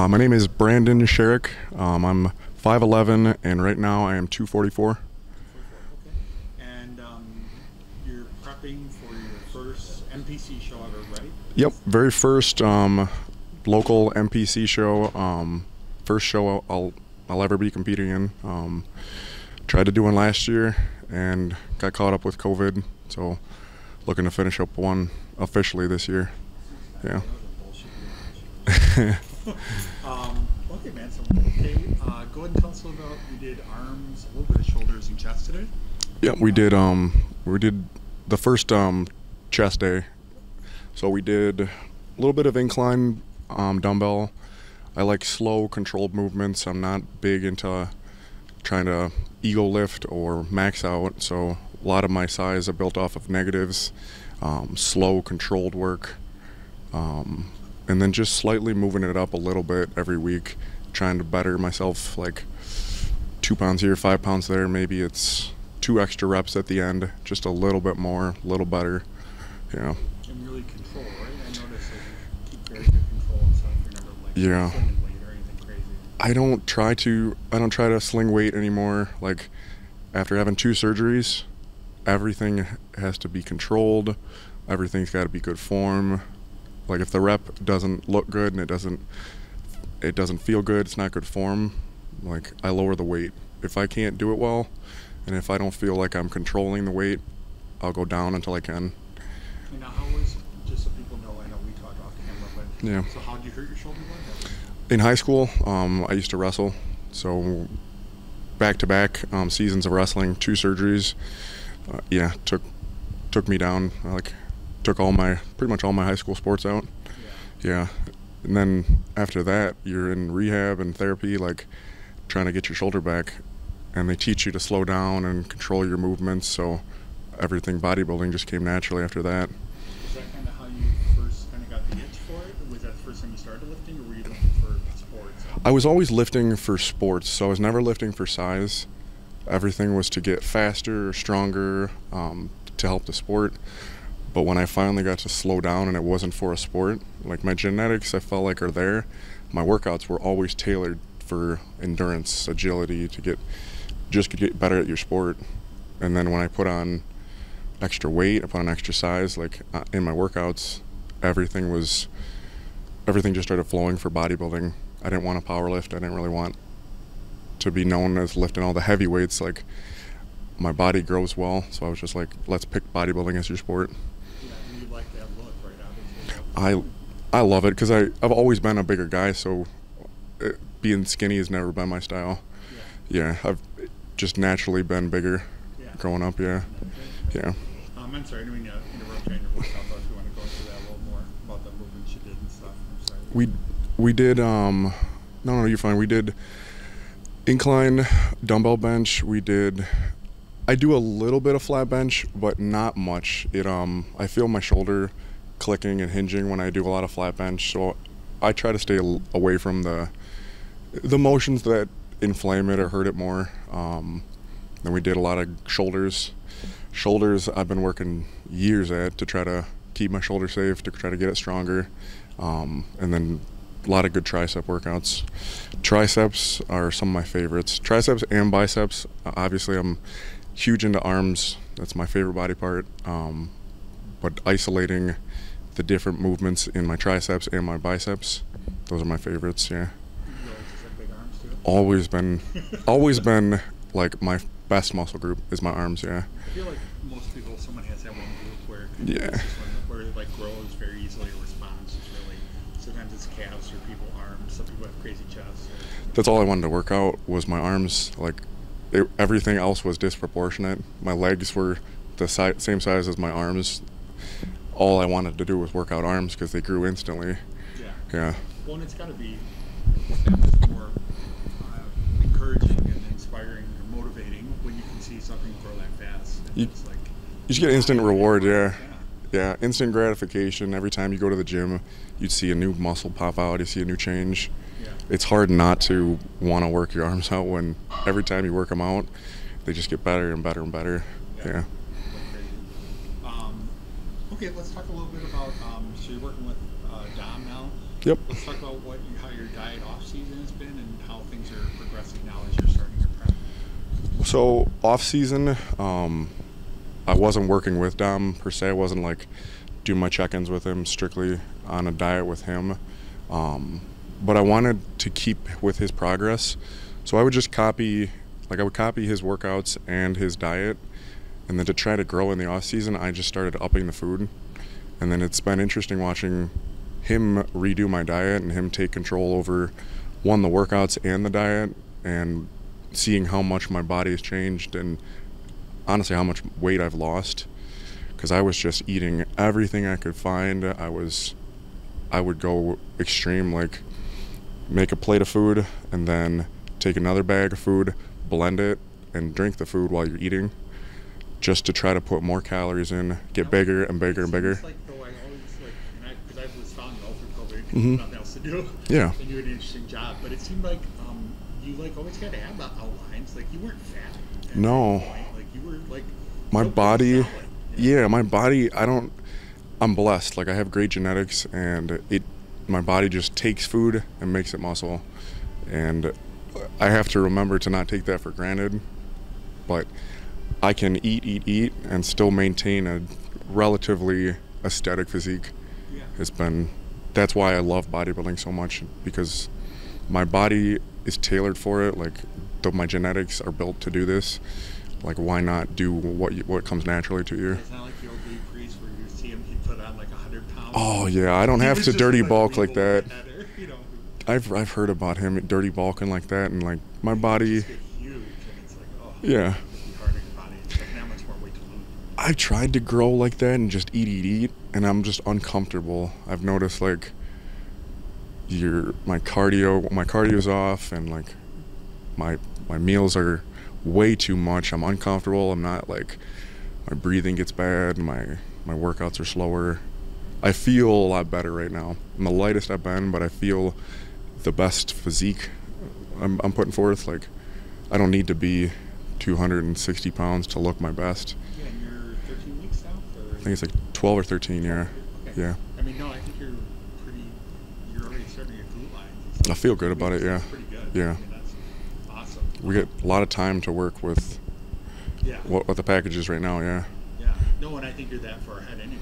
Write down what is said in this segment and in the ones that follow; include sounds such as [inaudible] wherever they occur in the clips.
Uh, my name is Brandon Scharich. Um, I'm 5'11 and right now I am 244. Okay. And um, you're prepping for your first show ever, right? Yep, very first um, local NPC show. Um, first show I'll, I'll ever be competing in. Um, tried to do one last year and got caught up with COVID, so looking to finish up one officially this year. Yeah. [laughs] [laughs] um, okay, man. So, okay, uh, go ahead and tell us a little about. We did arms, a little bit of shoulders and chest today. Yeah, we did. Um, we did the first um, chest day. So we did a little bit of incline um, dumbbell. I like slow, controlled movements. I'm not big into trying to ego lift or max out. So a lot of my size are built off of negatives, um, slow, controlled work, um, and then just slightly moving it up a little bit every week, trying to better myself. Like two pounds here, five pounds there. Maybe it's two extra reps at the end, just a little bit more, a little better. Yeah. And really control, right? I noticed that you keep very good control and stuff. You're never like Yeah. slinging weight or anything crazy. I don't try to I don't try to sling weight anymore. Like after having two surgeries, everything has to be controlled. Everything's got to be good form. Like if the rep doesn't look good and it doesn't it doesn't feel good, it's not good form. Like I lower the weight. If I can't do it well and if I don't feel like I'm controlling the weight, I'll go down until I can. And now, how was just so people know? I know we talked off camera, but Yeah. So how did you hurt your shoulder? blade? in high school, um, I used to wrestle. So back to back um, seasons of wrestling, two surgeries. Uh, yeah, took took me down. Like took all my pretty much all my high school sports out. Yeah. Yeah, and then after that, you're in rehab and therapy, like trying to get your shoulder back, and they teach you to slow down and control your movements. So everything bodybuilding just came naturally after that. Is that kind of how you first kind of got the itch for it? Was that the first time you started lifting, or were you looking for sports? I was always lifting for sports, so I was never lifting for size. Everything was to get faster, stronger, um, to help the sport. But when I finally got to slow down and it wasn't for a sport, like my genetics, I felt like are there. My workouts were always tailored for endurance, agility, to get just to get better at your sport. And then when I put on extra weight, I put on extra size, like uh, in my workouts, everything was everything just started flowing for bodybuilding. I didn't want to power lift. I didn't really want to be known as lifting all the heavy weights. Like my body grows well, so I was just like, let's pick bodybuilding as your sport. Yeah, and you like that look, right? Obviously. I I love it because I I've always been a bigger guy, so uh being skinny has never been my style. Yeah. Yeah, I've just naturally been bigger Yeah. growing up. Yeah, yeah. Um, I'm sorry, I didn't mean to interrupt you your workout, but if you want to go into that a little more about the movements you did and stuff. I'm sorry. We we did um no no you're fine. We did incline dumbbell bench. We did I do a little bit of flat bench, but not much. It um I feel my shoulder clicking and hinging when I do a lot of flat bench, so I try to stay away from the the motions that inflame it or hurt it more. Um, then we did a lot of shoulders. Shoulders I've been working years at to try to keep my shoulder safe, to try to get it stronger. Um, and then a lot of good tricep workouts. Triceps are some of my favorites. Triceps and biceps. Obviously, I'm huge into arms. That's my favorite body part. Um, but isolating the different movements in my triceps and my biceps, those are my favorites. Yeah, always just have big arms too. always been, always been like my best muscle group is my arms. Yeah. I feel like most people, someone has that one group where Yeah. is this one where it like grows very easily or responds. It's really sometimes it's calves or people arms. Some people have crazy chests. That's all I wanted to work out was my arms. Like it, everything else was disproportionate. My legs were the si- same size as my arms. All I wanted to do was work out arms because they grew instantly. yeah. Yeah, Well, and it's got to be more uh, encouraging and inspiring or motivating when you can see something grow that fast. You- it's like you just get instant reward. Yeah, Yeah. yeah, instant gratification. Every time you go to the gym, you'd see a new muscle pop out. You see a new change. Yeah. It's hard not to want to work your arms out when every time you work them out, they just get better and better and better. Yeah. Um, okay, let's talk a little bit about. Um, so you're working with uh, Dom now. Yep. Let's talk about what you, how your diet off season has been and how things are progressing now as you're starting your prep. So off season, um, I wasn't working with Dom per se. I wasn't like doing my check-ins with him strictly on a diet with him. Um, but I wanted to keep with his progress, so I would just copy, like I would copy his workouts and his diet, and then to try to grow in the off season, I just started upping the food, and then it's been interesting watching him redo my diet and him take control over one the workouts and the diet and seeing how much my body has changed and honestly how much weight I've lost. Because I was just eating everything I could find. I was I would go extreme like make a plate of food and then take another bag of food, blend it and drink the food while you're eating just to try to put more calories in, get bigger and bigger and bigger. Seems I always like, and I because I was found though through COVID, nothing else to do. Yeah. And you did an interesting job, but it seemed like um, you like always had to have outlines. Like you weren't fat. at No. Like you were like. my so body solid, you know? yeah my body i don't i'm blessed like i have great genetics and it my body just takes food and makes it muscle and i have to remember to not take that for granted but i can eat eat eat and still maintain a relatively aesthetic physique. Yeah. it's been that's why i love bodybuilding so much because my body is tailored for it like the, my genetics are built to do this. Like why not do what you, what comes naturally to you? It's not like the old Dave Priest where you see him, he'd put on like hundred pounds. oh yeah i don't He have to dirty bulk like that. [laughs] You know, i've i've heard about him dirty bulking like that and like my body huge, and it's like, oh, yeah it'd be hard on your body. It's like that much more weight to lose. i tried to grow like that and just eat eat eat and i'm just uncomfortable. I've noticed like your my cardio my cardio's off and like my my meals are way too much. I'm uncomfortable. I'm not like my breathing gets bad. My my workouts are slower. I feel a lot better right now. I'm the lightest i've been but i feel the best physique i'm, I'm putting forth. Like i don't need to be 260 pounds to look my best i think it's like 12 or 13 yeah Okay. yeah I mean, no, I think you're pretty. You're already starting to get glute lines. I feel good about it, yeah. Pretty good. Yeah. I mean, that's awesome. we get a lot of time to work with Yeah. what, what the package is right now yeah Yeah. No, and I think you're that far ahead anyway.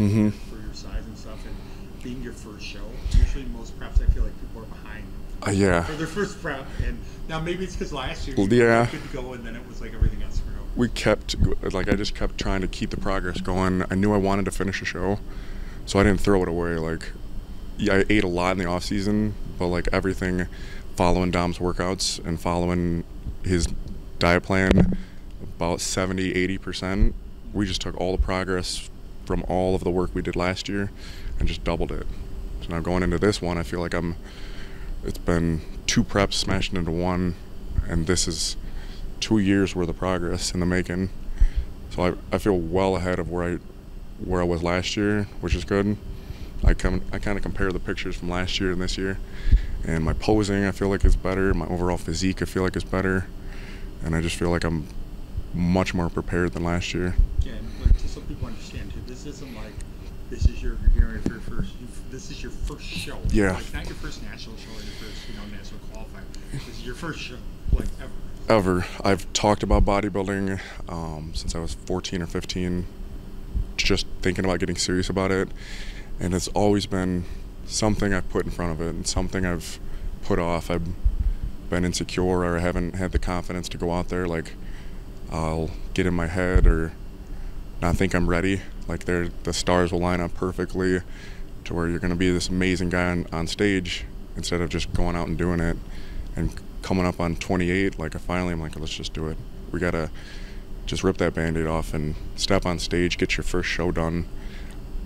I mean, I Mhm. for your size and stuff, and being your first show. Usually, most preps, I feel like people are behind uh, yeah for their first prep, and now maybe it's because last year you yeah. good to go, and then it was like everything got screwed over. we kept like I just kept trying to keep the progress going. I knew I wanted to finish a show, so I didn't throw it away. Like yeah, I ate a lot in the off season, but like everything, following Dom's workouts and following his diet plan, about 70, 80 percent. We just took all the progress from all of the work we did last year, and just doubled it. So now going into this one, I feel like I'm. It's been two preps smashed into one, and this is two years worth of progress in the making. So I, I feel well ahead of where I where I was last year, which is good. I come I kind of compare the pictures from last year and this year, and my posing I feel like is better. My overall physique I feel like is better, and I just feel like I'm much more prepared than last year. Yeah, people understand too, this isn't like this is your you're for your first. This is your first show. Yeah. Like not your first national show or your first you know national qualifier. This is your first show like ever. ever. I've talked about bodybuilding um, since I was 14 or 15, just thinking about getting serious about it. And it's always been something I've put in front of it and something I've put off. I've been insecure or I haven't had the confidence to go out there. Like, I'll get in my head or not think I'm ready. Like, there, the stars will line up perfectly to where you're going to be this amazing guy on, on stage instead of just going out and doing it and coming up on 28 like I finally i'm like let's just do it we gotta just rip that band-aid off and step on stage get your first show done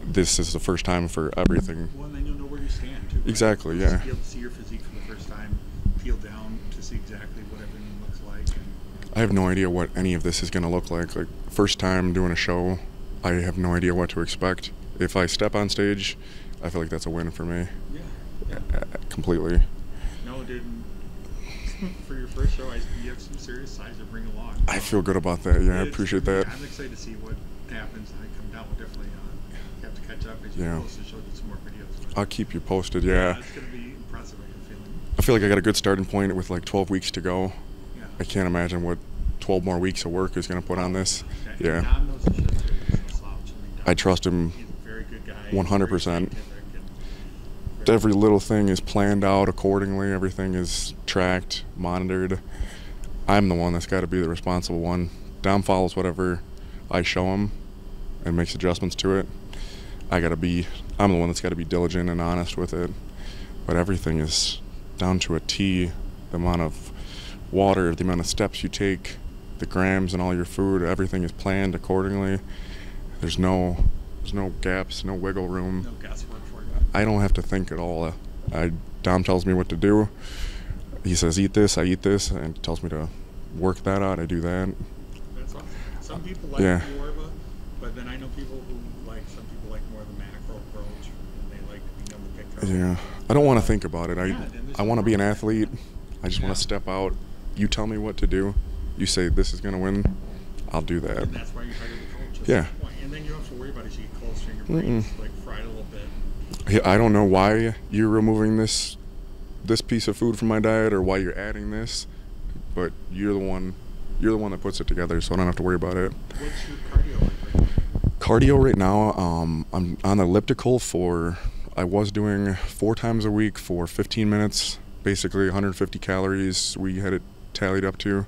this is the first time for everything Well, and then you'll know where you stand too. right? Exactly, yeah. Be able to see your physique for the first time, peel down to see exactly what everything looks like. And, i have no idea what any of this is going to look like like first time doing a show i have no idea what to expect if i step on stage i feel like that's a win for me yeah. yeah. uh, completely No, dude. for your first show, I, you have some serious size to bring along. I feel good about that. Yeah, I appreciate that. I'm excited to see what happens. I come down. We'll definitely uh, have to catch up as you Yeah. post the show, get some more videos. I'll keep you posted. Yeah. it's gonna be impressive. I a feeling. I feel like I got a good starting point with like 12 weeks to go. Yeah. I can't imagine what 12 more weeks of work is going to put on this. And Yeah. Dom knows his shit too. He's no slouch. I mean, Dom- I trust him He's a very good guy. 100%. very scientific and very- Every little thing is planned out accordingly. Everything is tracked, monitored. I'm the one that's got to be the responsible one. Dom follows whatever I show him and makes adjustments to it. I got to be, I'm the one that's got to be diligent and honest with it. But everything is down to a T. The amount of water, the amount of steps you take, the grams and all your food, everything is planned accordingly. There's no, there's no gaps, no wiggle room. No guesswork for you. I don't have to think at all. I Dom tells me what to do. He says eat this, I eat this, and tells me to work that out. I do that. That's awesome. Some uh, people like Yeah. more of a, but then I know people who like some people like more of the macro approach, and they like being able to pick. Yeah, I don't want to think about it. I Yeah, I want to be an athlete. I just want to step out. You tell me what to do. You say this is gonna win. I'll do that. And that's why you the coach. Yeah. Worry about as you get closer and your brain's like fried a little bit. Yeah, I don't know why you're removing this this piece of food from my diet or why you're adding this, but you're the one you're the one that puts it together, so I don't have to worry about it. What's your cardio like right now? cardio right now um, i'm on the elliptical for i was doing four times a week for 15 minutes basically 150 calories we had it tallied up to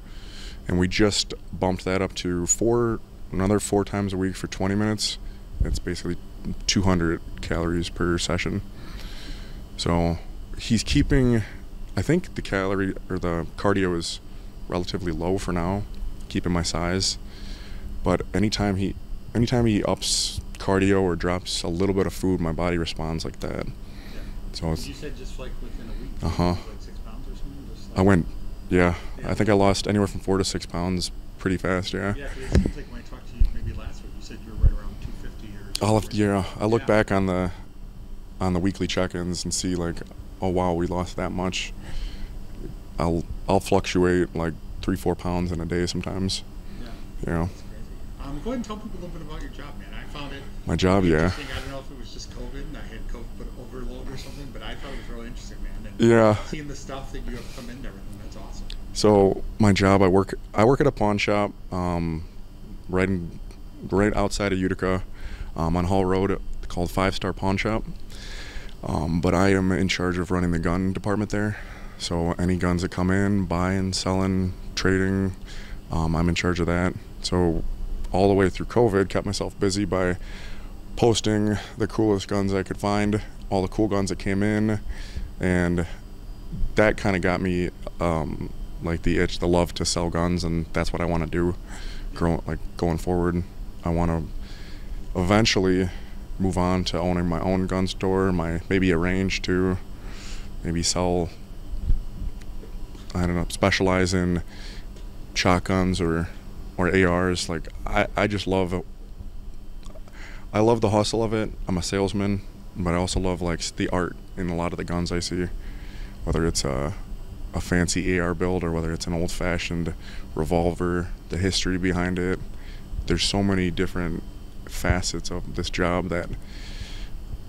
and we just bumped that up to four another four times a week for 20 minutes it's basically 200 calories per session so he's keeping i think the calorie or the cardio is relatively low for now keeping my size but anytime he anytime he ups cardio or drops a little bit of food my body responds like that Yeah. so You said just like within a week. Uh-huh. Like six pounds or something. Just i went yeah, Yeah. i think i lost anywhere from four to six pounds pretty fast yeah, Yeah, 'cause it seems like when I talked to you maybe last week, you said you were right around 250 or. I'll have yeah i look Yeah. back on the on the weekly check-ins and see like oh wow we lost that much i'll i'll fluctuate like three four pounds in a day sometimes Yeah. you know crazy. Um, go ahead and tell people a little bit about your job, man. I found it. My job, yeah. I don't know if it was just COVID and I had COVID overload or something, but I thought it was really interesting, man. And Yeah. Seeing the stuff that you have come into everything, that's awesome. So my job, I work. I work at a pawn shop, um, right in, right outside of Utica, um, on Hall Road, called Five Star Pawn Shop. Um, but I am in charge of running the gun department there. So any guns that come in, buying, selling, trading, um, I'm in charge of that. So all the way through COVID, kept myself busy by posting the coolest guns I could find, all the cool guns that came in, and that kind of got me um, like the itch, the love to sell guns, and that's what I want to do. Like going forward, I want to eventually move on to owning my own gun store, my maybe a range too, maybe sell. I don't know, specialize in shotguns or or ARs. Like I, I just love. I love the hustle of it. I'm a salesman, but I also love like the art in a lot of the guns I see whether it's a, a fancy AR build or whether it's an old fashioned revolver, the history behind it. There's so many different facets of this job that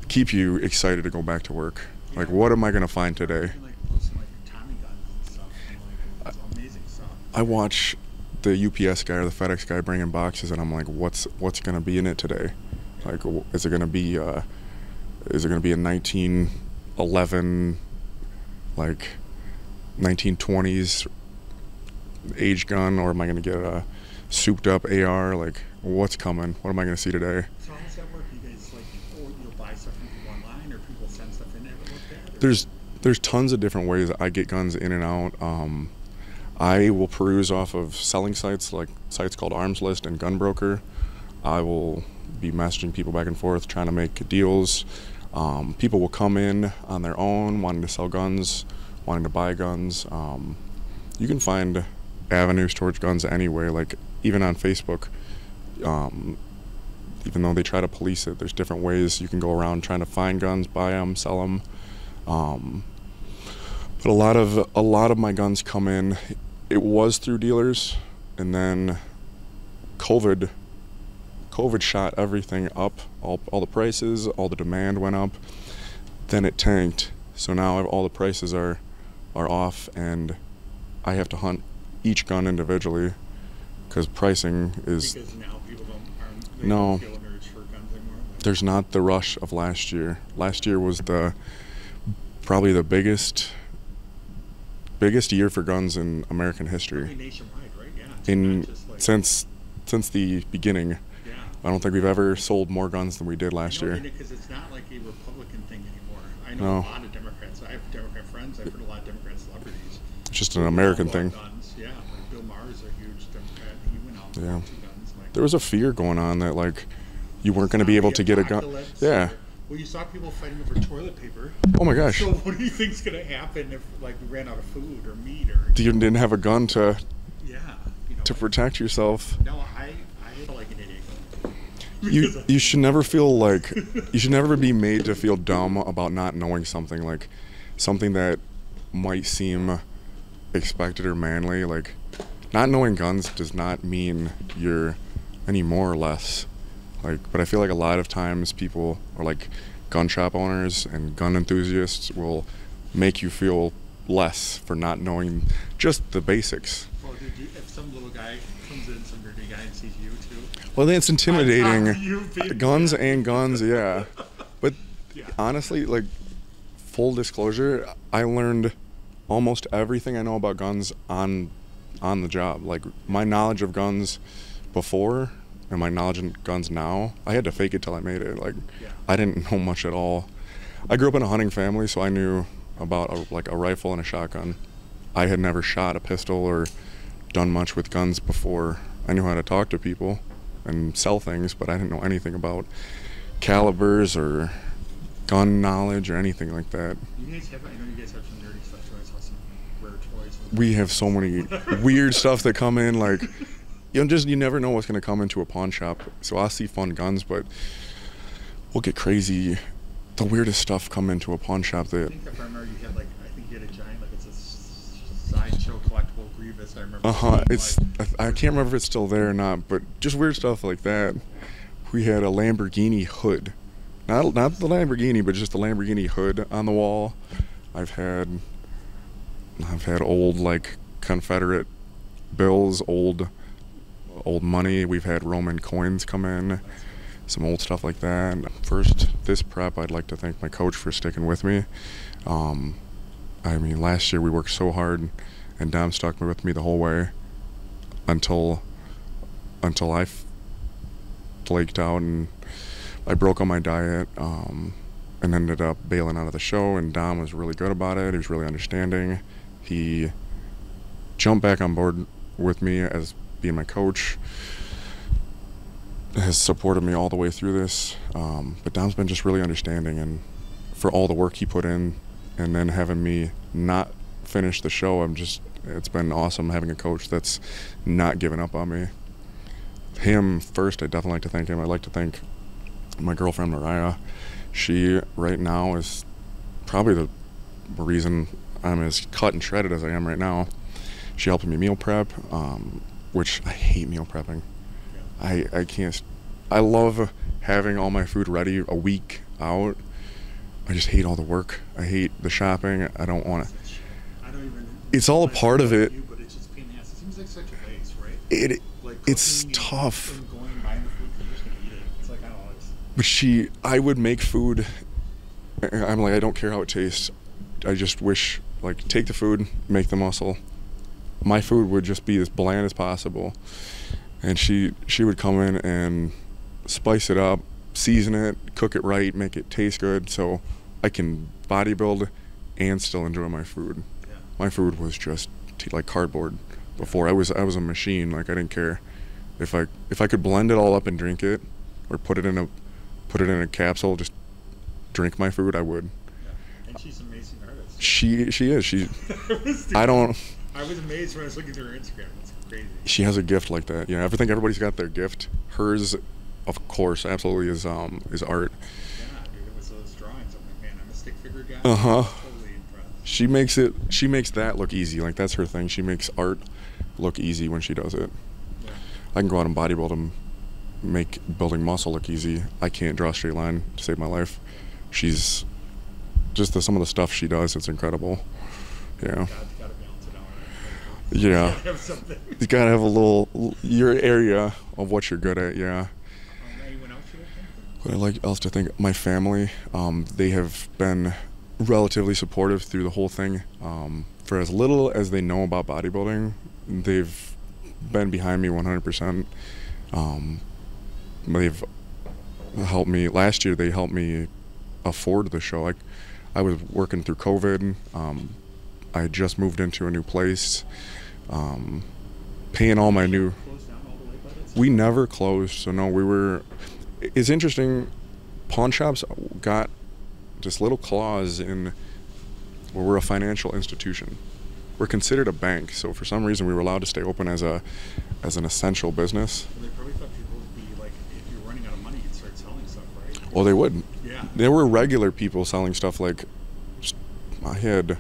keep you excited to go back to work. Like, what am I going to find today? You like posting like your Tommy guns and stuff. And, like, it's amazing stuff. I watch the UPS guy or the FedEx guy bringing boxes, and I'm like, what's what's going to be in it today? Like, is it going to be uh, is it going to be a 1911 like 1920s age gun, or am I going to get a souped up AR? Like, what's coming? What am I going to see today? So how does that work? You guys like, you'll buy stuff from people online, or people send stuff in there to look at? or- there's there's tons of different ways I get guns in and out. Um, I will peruse off of selling sites like sites called Armslist and GunBroker. I will be messaging people back and forth, trying to make deals. Um, people will come in on their own, wanting to sell guns, wanting to buy guns. Um, you can find avenues towards guns anyway, like even on Facebook. Um, even though they try to police it, there's different ways you can go around trying to find guns, buy them, sell them. Um, But a lot of a lot of my guns come in. It was through dealers, and then COVID. COVID shot everything up. All all the prices, all the demand went up. Then it tanked. So now all the prices are are off, and I have to hunt each gun individually because pricing is Because now people don't, No. don't feel an urge for guns anymore. Like, there's not the rush of last year. Last year was the probably the biggest biggest year for guns in American Probably history. nationwide, right? Yeah. In like, since since the beginning, yeah. I don't think we've ever sold more guns than we did last year. Because it's not like a Republican thing anymore. I know No. a lot of Democrats. I have Democrat friends. I've heard a lot of Democrat celebrities. It's just an American thing. Guns. Yeah, like Bill Maher is a huge Democrat. He went out and Yeah. bought two guns. Like, There was a fear going on that like you weren't going to be able to get a gun. Yeah. well, you saw people fighting over toilet paper. Oh my gosh. So [laughs] what do you think's gonna happen if like we ran out of food or meat or You didn't have a gun to yeah, you know? to protect yourself. No, I I feel like an idiot. [laughs] you you should never feel like [laughs] you should never be made to feel dumb about not knowing something like something that might seem expected or manly like not knowing guns does not mean you're any more or less. Like but i feel like a lot of times people or like gun shop owners and gun enthusiasts will make you feel less for not knowing just the basics. Well, dude, you, if some little guy comes in, some dirty guy, and sees you too, well it's intimidating. [laughs] You guns and guns yeah. [laughs] But yeah, honestly, like full disclosure, I learned almost everything I know about guns on on the job. Like my knowledge of guns before and my knowledge of guns now, I had to fake it till I made it. Like yeah, I didn't know much at all. I grew up in a hunting family, so I knew about a, like a rifle and a shotgun. I had never shot a pistol or done much with guns before. I knew how to talk to people and sell things, but I didn't know anything about calibers or gun knowledge or anything like that. You guys have, I know you guys have some nerdy stuff too. I saw some rare toys. We have so many weird stuff that come in like you know just you never know what's going to come into a pawn shop. So I see fun guns, but we'll get crazy the weirdest stuff come into a pawn shop I that think if I remember, you had like, I think you had a giant, like it's a sideshow collectible Grievous. I remember. Uh huh. It's like, I, I can't remember if it's still there or not, but just weird stuff like that. We had a Lamborghini hood, not not the Lamborghini, but just the Lamborghini hood on the wall. I've had I've had old like Confederate bills, old old money. We've had Roman coins come in, some old stuff like that. First, this prep, I'd like to thank my coach for sticking with me. Um, I mean, last year we worked so hard, and Dom stuck with me the whole way until until I flaked out and I broke on my diet um, and ended up bailing out of the show. And Dom was really good about it. He was really understanding. He jumped back on board with me as being my coach. Has supported me all the way through this. Um, but Dom's been just really understanding and for all the work he put in, and then having me not finish the show. I'm just it's been awesome having a coach that's not giving up on me. Him first, I definitely like to thank him. I'd like to thank my girlfriend Mariah. She right now is probably the reason I'm as cut and shredded as I am right now. She helped me meal prep, um, which I hate meal prepping. I I can't. I love having all my food ready a week out. I just hate all the work. I hate the shopping. I don't want to. such- I don't even. It's all a part of it. But it's just a pain in the ass. It seems like such a waste, right? It Like it's tough. And going and buying the food 'cause you're just gonna eat it. It's like I don't know. It's, But she, I would make food. I'm like, I don't care how it tastes. I just wish, like, take the food, make the muscle. My food would just be as bland as possible, and she she would come in and spice it up, season it, cook it right, make it taste good, so I can bodybuild and still enjoy my food. yeah. My food was just t- like cardboard before. I was I was a machine. Like I didn't care if I if I could blend it all up and drink it, or put it in a put it in a capsule, just drink my food. I would. yeah. She she is she. [laughs] I don't. I was amazed when I was looking through her Instagram. It's crazy. She has a gift like that. Yeah, I think everybody's got their gift. Hers, of course, absolutely is um is art. Yeah, dude, it was those drawings. I'm like, man, I'm a stick figure guy. Uh-huh. Totally impressed. she makes it. She makes that look easy. Like that's her thing. She makes art look easy when she does it. Yeah. I can go out and bodybuild and make building muscle look easy. I can't draw a straight line to save my life. She's just the, some of the stuff she does. It's incredible. Yeah. Got, got to balance it out. Right? Yeah. [laughs] You gotta have a little your area of what you're good at. Yeah. Um, anyone else you think? What I like else to think, my family, um, they have been relatively supportive through the whole thing. Um, for as little as they know about bodybuilding, they've been behind me 100%. Um, they've helped me. Last year, they helped me afford the show. Like, I was working through COVID. Um, I had just moved into a new place. Um, paying all my new Closed down all the way by that we never closed so no we were it's interesting pawn shops got this little clause in where we're a financial institution we're considered a bank so for some reason we were allowed to stay open as a as an essential business Well, they probably thought people would be like, if you're running out of money, you'd start selling stuff, right? well they would Yeah. there were regular people selling stuff like i had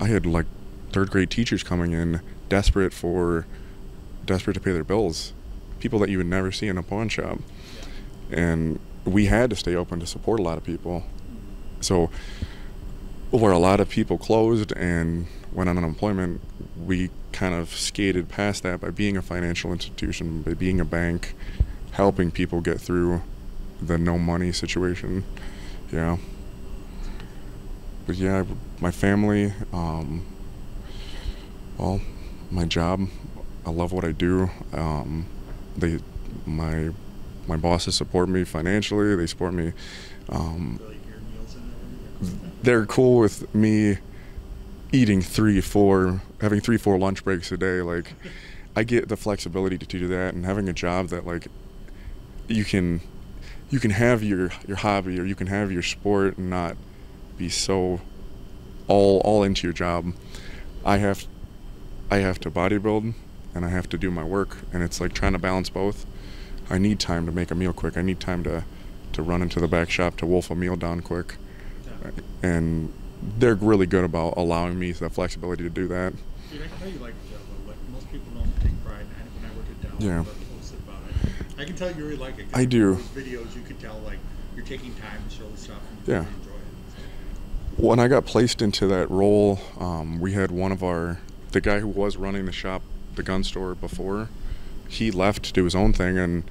i had like third grade teachers coming in desperate for desperate to pay their bills. People that you would never see in a pawn shop. And we had to stay open to support a lot of people. So where a lot of people closed and went on unemployment we kind of skated past that by being a financial institution by being a bank helping people get through the no money situation yeah but yeah my family um, well my job i love what i do. Um, they my my bosses support me financially. They support me um, they're cool with me eating three four having three four lunch breaks a day. Like i get the flexibility to do that and having a job that like you can you can have your your hobby or you can have your sport and not be so all all into your job i have i have to bodybuild and i have to do my work and it's like trying to balance both i need time to make a meal quick i need time to to run into the back shop to wolf a meal down quick and they're really good about allowing me the flexibility to do that. Dude, I can tell you like the job. though. Like most people don't take pride. And when I work at Dow, Yeah. I posted about it. I can tell you really like it. I do. Videos, you can tell like you're taking time to show the stuff and you Yeah. really enjoy it. When I got placed into that role, um, we had one of our the guy who was running the shop, the gun store before, he left to do his own thing, and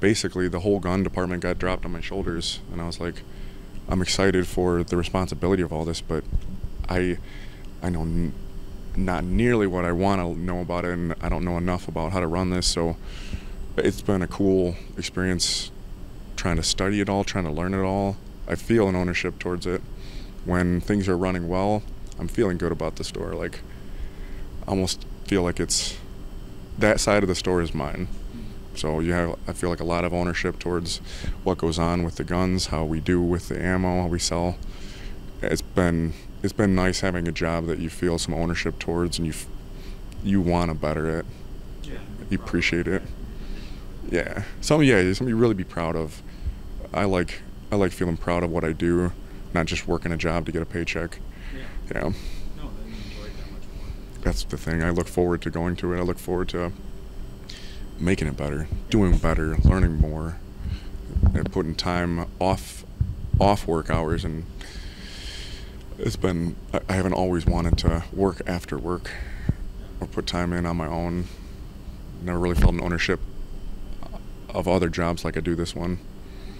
basically the whole gun department got dropped on my shoulders, and I was like, I'm excited for the responsibility of all this, but I I know n- not nearly what I want to know about it, and I don't know enough about how to run this, so it's been a cool experience trying to study it all, trying to learn it all. I feel an ownership towards it. When things are running well, I'm feeling good about the store. Like, I almost feel like it's that side of the store is mine. So you have, I feel like a lot of ownership towards what goes on with the guns, how we do with the ammo, how we sell. It's been it's been nice having a job that you feel some ownership towards and you you want to better it. Yeah. You appreciate it. Yeah, some yeah, something you really be proud of. I like I like feeling proud of what I do, not just working a job to get a paycheck. Yeah. Yeah, No, then you enjoy it that much more. that's the thing. I look forward to going to it. I look forward to making it better, doing better, learning more, and putting time off off work hours and it's been I- I haven't always wanted to work after work or put time in on my own. Never really felt an ownership of other jobs like I do this one.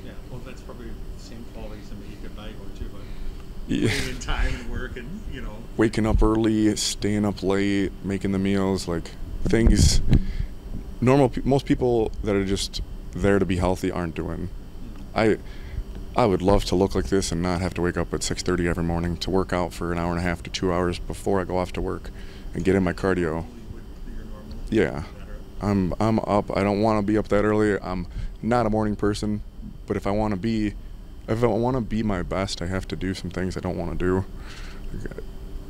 Yeah. Well, that's probably the same qualities that make you good bodyguard too, but Yeah. in time and work and you know. Waking up early, staying up late, making the meals, like things normal most people that are just there to be healthy aren't doing. Mm-hmm. I I would love to look like this and not have to wake up at 6:30 every morning to work out for an hour and a half to 2 hours before I go off to work and get in my cardio. You would your normal. Yeah. I'm I'm up. I don't want to be up that early. I'm not a morning person, but if I want to be if I want to be my best, I have to do some things I don't want to do.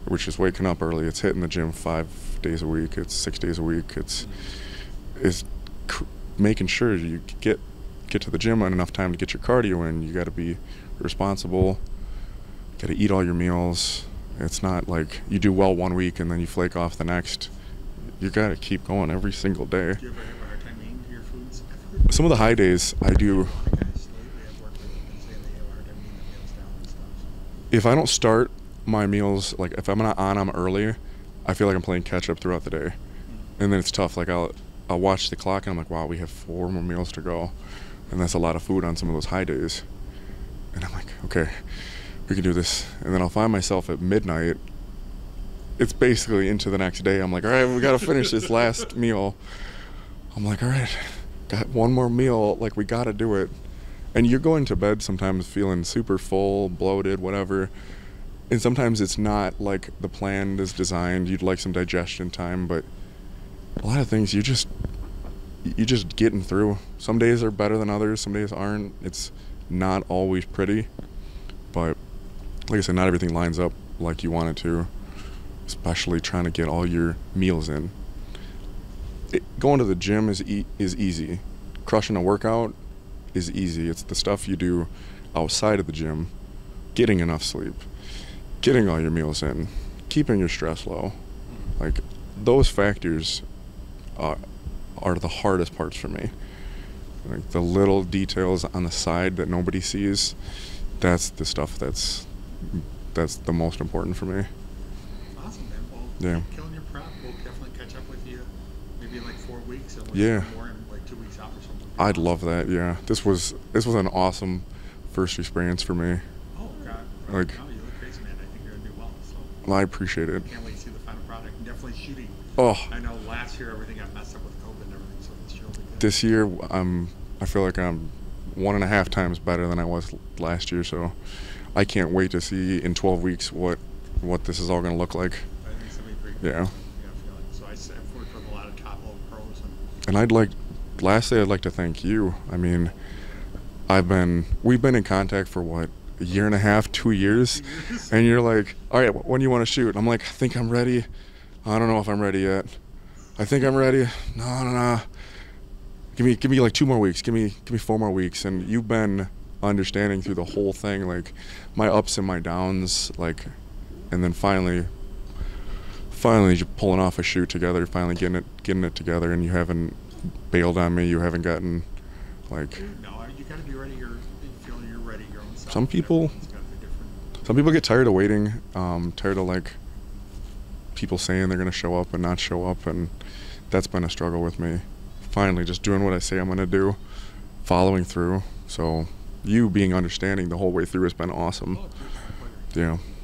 Which is waking up early. It's hitting the gym 5 days a week. It's 6 days a week. It's is cr- making sure you get get to the gym on enough time to get your cardio in. You got to be responsible. Got to eat all your meals. It's not like you do well one week and then you flake off the next. You got to keep going every single day. Do you ever have a hard time eating your foods? Some of the high days I do. guys lately I've worked with have been saying they have a hard time eating their meals down and stuff. If I don't start my meals, like if I'm not on them early, I feel like I'm playing catch up throughout the day, mm. and then it's tough. Like I'll I'll watch the clock and I'm like, wow, we have four more meals to go, and that's a lot of food on some of those high days. And I'm like, okay, we can do this. And then I'll find myself at midnight. It's basically into the next day. I'm like, all right, we got to finish this last meal. I'm like, all right, got one more meal. Like, we got to do it. And you're going to bed sometimes feeling super full, bloated, whatever. And sometimes it's not like the plan is designed. You'd like some digestion time, but a lot of things you just you just getting through. Some days are better than others. Some days aren't. It's not always pretty, but like I said, not everything lines up like you want it to. Especially trying to get all your meals in. It, going to the gym is e- is easy. Crushing a workout is easy. It's the stuff you do outside of the gym. Getting enough sleep, getting all your meals in, keeping your stress low. Like those factors uh, are the hardest parts for me. Like the little details on the side that nobody sees, that's the stuff that's that's the most important for me. Awesome, man. Well, Yeah. killing your prep. We'll definitely catch up with you maybe in like four weeks and we'll Yeah. more in like two weeks out or something. I'd love that. Yeah, this was this was an awesome first experience for me. Oh, God. Like- no, you look crazy, man. I think you're going to do well. So I appreciate it. can't wait to see the final product. And definitely shooting. Oh, I know last year everything got messed up with COVID and everything, so this year will be good. this year I'm I feel like I'm one and a half times better than I was last year. So I can't wait to see in 12 weeks what what this is all going to look like. Yeah. good. Yeah, I feel like. So I worked with a lot of top level pros and And I'd like, lastly, I'd like to thank you. I mean, I've been, we've been in contact for what, a year and a half, two years, Years. and you're like, all right, when do you want to shoot? I'm like, I think I'm ready. I don't know if I'm ready yet. I think I'm ready. No, no, no. Give me, give me like two more weeks. Give me, give me four more weeks. And you've been understanding through the whole thing, like my ups and my downs, like, and then finally, finally you're pulling off a shoot together, finally getting it, getting it together, and you haven't bailed on me. You haven't gotten, like, no, you got to be ready. You're, you feel you're ready. Your own self. Some people- Everyone's gotta be different. some people get tired of waiting, um, tired of like people saying they're gonna show up and not show up, and that's been a struggle with me. Finally, just doing what I say I'm gonna do, following through. So you being understanding the whole way through has been awesome. Dude, it's my pleasure. Yeah.